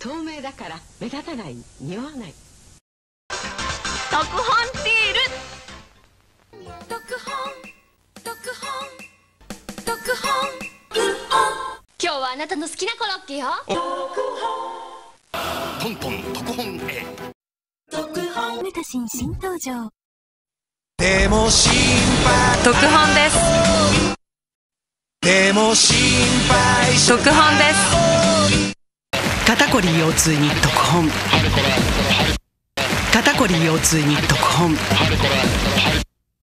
透明だから目立たない匂わない。特本ティール。特本特本特本今日はあなたの好きなコロッケよ。トントン特本 A メタシン新登場でも心配特本ですでも心配し特本です。肩こり腰痛に特本。肩こり腰痛に特本